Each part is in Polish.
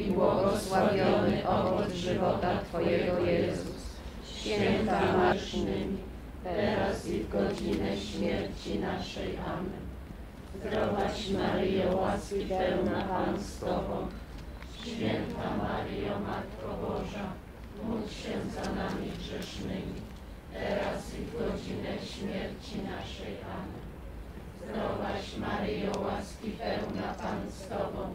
błogosławiony owoc żywota Twojego Jezus. Święta Maryjo, teraz i w godzinę śmierci naszej. Amen. Zdrowaś Maryjo, łaski pełna Pan z Tobą, Święta Maryjo, Matko Boża, módl się za nami grzesznymi, teraz i w godzinę śmierci naszej. Amen. Zdrowaś Maryjo, łaski pełna Pan z Tobą,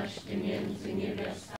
Ty między niewiastami